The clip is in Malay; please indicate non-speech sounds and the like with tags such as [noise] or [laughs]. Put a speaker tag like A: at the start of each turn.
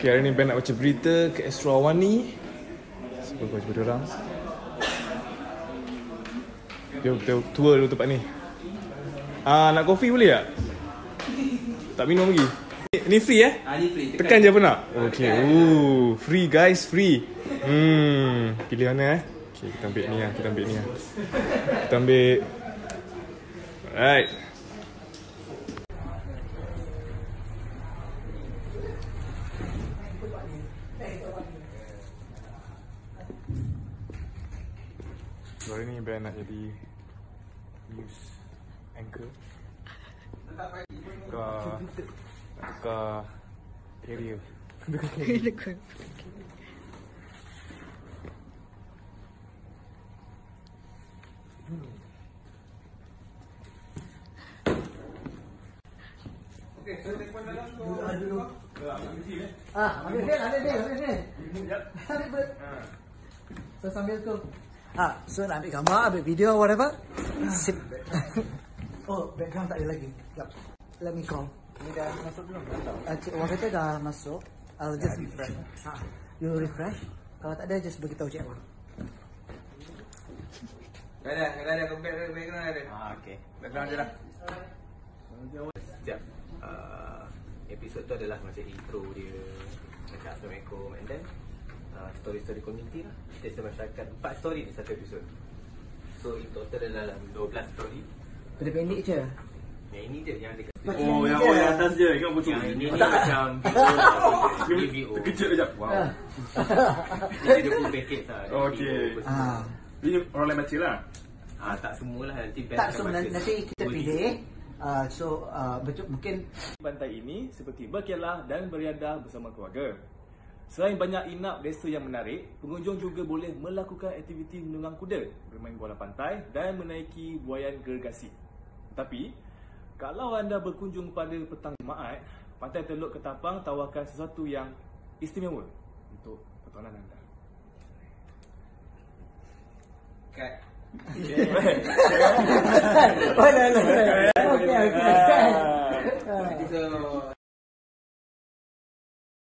A: Okay, hari ni Ben nak baca berita ke Astro Awani. Sebab kau jumpa orang. Jom kita tour dulu tempat ni. Ah, nak kopi boleh tak? Tak minum lagi. Ni, ni free eh?
B: Ah, ni free.
A: Tekan je apa nak? Okay. Ooh, free guys, free. Hmm, pilih mana eh? Okay, kita ambil ni lah. Kita ambil ni lah. Kita ambil. Alright. Hari ni Ben nak jadi news anchor. Tukar, nak tukar area. [laughs]
C: Ah, ambil bil, ambil bil, ambil bil. Ambil bil. So sambil tu. Ah, so nak ambil gambar, ambil video, whatever. Sip. [laughs] oh, background tak ada lagi. Sekejap. Let me call.
B: Ni dah masuk belum? Tak.
C: Uh, cik, orang kata dah masuk. I'll just refresh. Ha, you refresh. Kalau tak ada, just beritahu cik Wan.
B: Dah ada, dah ada. Background ada. Ah, okey. Background je lah. Setiap uh, episod tu adalah macam intro dia Macam Assalamualaikum And then uh, Story-story community lah Cerita masyarakat Empat story di satu episod So in total dalam 12 story
C: Benda pendek je.
B: Yang ini je yang dekat
D: Oh, yang oh, yang atas je kan bocor.
B: Yang ini ni macam [laughs] video Video
D: Terkejut sekejap. Wow.
B: Ini dia full package lah
D: Oh,
B: semua.
C: Ah.
D: Ini orang lain baca lah.
B: Ah, tak semualah nanti
C: Tak,
B: baca
C: nanti, nanti kita pilih. Uh, so, uh, betul, mungkin
E: Pantai ini seperti berkelah dan beriadah bersama keluarga. Selain banyak inap desa yang menarik, pengunjung juga boleh melakukan aktiviti menunggang kuda, bermain bola pantai dan menaiki buaian gergasi. Tetapi, kalau anda berkunjung pada petang Jumaat, Pantai Teluk Ketapang tawarkan sesuatu yang istimewa untuk pertuanan anda.
B: Cut
C: Oh, no, no, no. Okay, okay.